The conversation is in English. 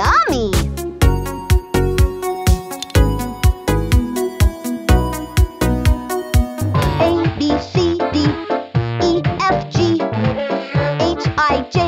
Yummy! A, B, C, D, E, F, G, H, I, J.